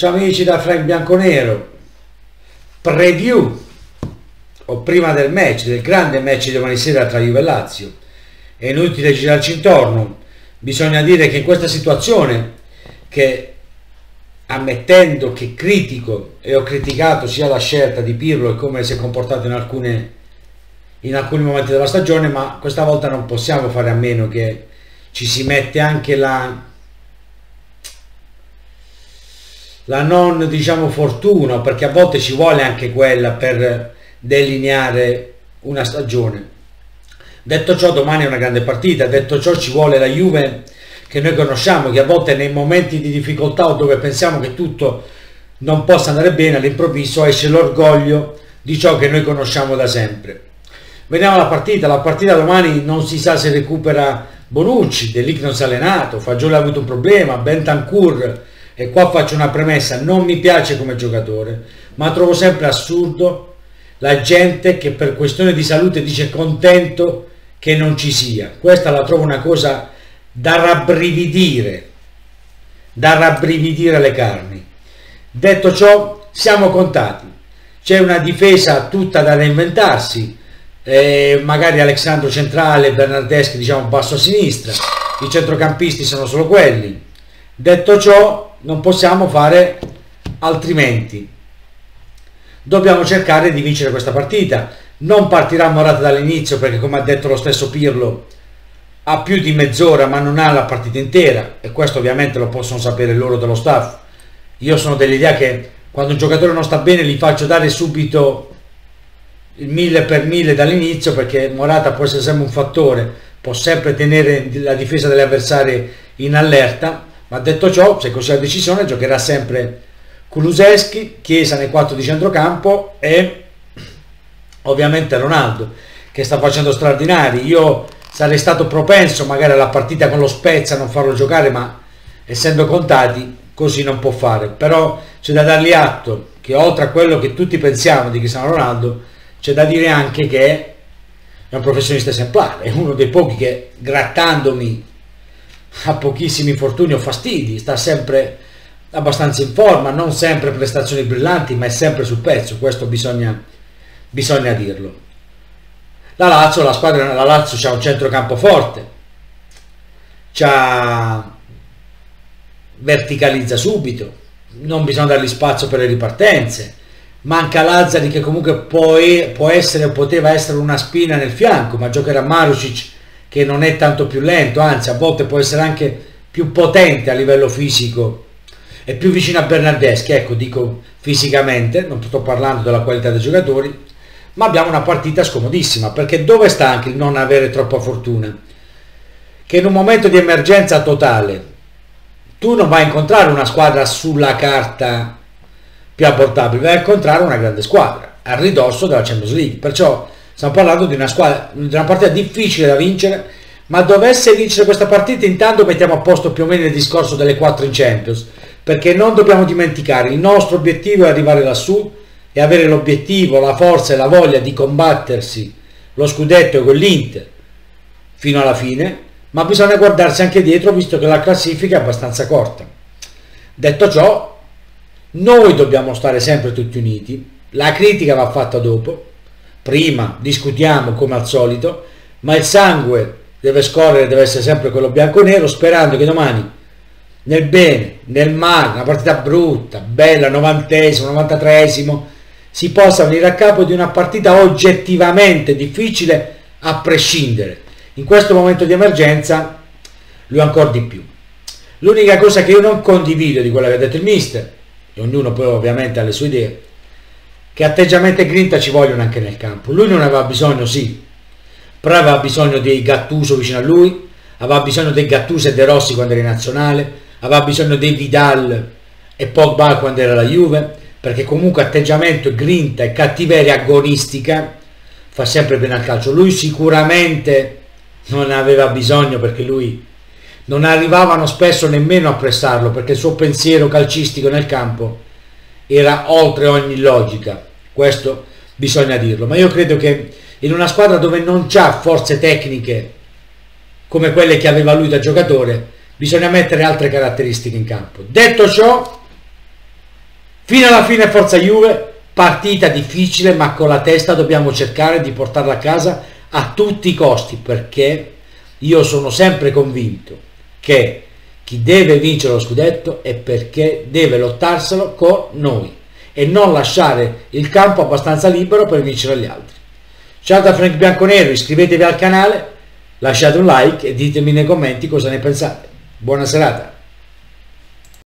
Ciao amici da Frank Bianconero. Preview o prima del match, del grande match di domani sera tra Juve e Lazio. È inutile girarci intorno. Bisogna dire che in questa situazione che ammettendo che critico e ho criticato sia la scelta di Pirlo e come si è comportato in, alcune, in alcuni momenti della stagione, ma questa volta non possiamo fare a meno che ci si mette anche la, la non diciamo fortuna, perché a volte ci vuole anche quella per delineare una stagione. Detto ciò, domani è una grande partita, detto ciò ci vuole la Juve che noi conosciamo, che a volte nei momenti di difficoltà o dove pensiamo che tutto non possa andare bene, all'improvviso esce l'orgoglio di ciò che noi conosciamo da sempre. Vediamo la partita, la partita domani non si sa se recupera Bonucci, Delic non si è allenato, Fagioli ha avuto un problema, Bentancur e qua faccio una premessa, non mi piace come giocatore, ma trovo sempre assurdo la gente che per questione di salute dice contento che non ci sia. Questa la trovo una cosa da rabbrividire, da rabbrividire le carni. Detto ciò, siamo contati. C'è una difesa tutta da reinventarsi, eh, magari Alessandro centrale, Bernardeschi diciamo basso a sinistra, i centrocampisti sono solo quelli. Detto ciò, non possiamo fare altrimenti. Dobbiamo cercare di vincere questa partita. Non partirà Morata dall'inizio perché come ha detto lo stesso Pirlo ha più di mezz'ora ma non ha la partita intera e questo ovviamente lo possono sapere loro dello staff. Io sono dell'idea che quando un giocatore non sta bene gli faccio dare subito il mille per mille dall'inizio perché Morata può essere sempre un fattore, può sempre tenere la difesa degli avversari in allerta ma detto ciò, se così la decisione, giocherà sempre Kuluseschi, Chiesa nei quattro di centrocampo e ovviamente Ronaldo che sta facendo straordinari. Io sarei stato propenso magari alla partita con lo Spezia a non farlo giocare, ma essendo contati così non può fare. Però c'è da dargli atto che oltre a quello che tutti pensiamo di Cristiano Ronaldo, c'è da dire anche che è un professionista esemplare, è uno dei pochi che grattandomi ha pochissimi infortuni o fastidi, sta sempre abbastanza in forma, non sempre prestazioni brillanti, ma è sempre sul pezzo, questo bisogna, bisogna dirlo. La Lazio, la squadra, la Lazio ha un centrocampo forte, c'ha, verticalizza subito, non bisogna dargli spazio per le ripartenze, manca Lazzari che comunque può, può essere o poteva essere una spina nel fianco, ma giocherà Marusic che non è tanto più lento, anzi a volte può essere anche più potente a livello fisico e più vicino a Bernardeschi, ecco dico fisicamente, non sto parlando della qualità dei giocatori, ma abbiamo una partita scomodissima, perché dove sta anche il non avere troppa fortuna? Che in un momento di emergenza totale tu non vai a incontrare una squadra sulla carta più abbordabile, vai a incontrare una grande squadra, a ridosso della Champions League, perciò Stiamo parlando di una squadra, di una partita difficile da vincere, ma dovesse vincere questa partita intanto mettiamo a posto più o meno il discorso delle quattro in Champions, perché non dobbiamo dimenticare, il nostro obiettivo è arrivare lassù e avere l'obiettivo, la forza e la voglia di combattersi lo scudetto con l'Inter fino alla fine, ma bisogna guardarsi anche dietro visto che la classifica è abbastanza corta. Detto ciò, noi dobbiamo stare sempre tutti uniti, la critica va fatta dopo, prima discutiamo come al solito, ma il sangue deve scorrere, deve essere sempre quello bianco-nero, sperando che domani, nel bene, nel male, una partita brutta, bella, novantesimo, novantatreesimo, si possa venire a capo di una partita oggettivamente difficile a prescindere. In questo momento di emergenza lo ancora di più. L'unica cosa che io non condivido di quello che ha detto il mister, e ognuno poi ovviamente ha le sue idee, che atteggiamento e grinta ci vogliono anche nel campo. Lui non aveva bisogno, sì, però aveva bisogno dei Gattuso vicino a lui, aveva bisogno dei Gattuso e De Rossi quando era in nazionale, aveva bisogno dei Vidal e Pogba quando era la Juve, perché comunque atteggiamento, grinta e cattiveria agonistica fa sempre bene al calcio. Lui sicuramente non aveva bisogno perché lui non arrivavano spesso nemmeno a pressarlo perché il suo pensiero calcistico nel campo era oltre ogni logica questo bisogna dirlo, ma io credo che in una squadra dove non c'ha forze tecniche come quelle che aveva lui da giocatore, bisogna mettere altre caratteristiche in campo. Detto ciò, Fino alla fine Forza Juve, partita difficile ma con la testa dobbiamo cercare di portarla a casa a tutti i costi perché io sono sempre convinto che chi deve vincere lo scudetto è perché deve lottarselo con noi e non lasciare il campo abbastanza libero per vincere gli altri. Ciao da Frank Bianconero, iscrivetevi al canale, lasciate un like e ditemi nei commenti cosa ne pensate. Buona serata!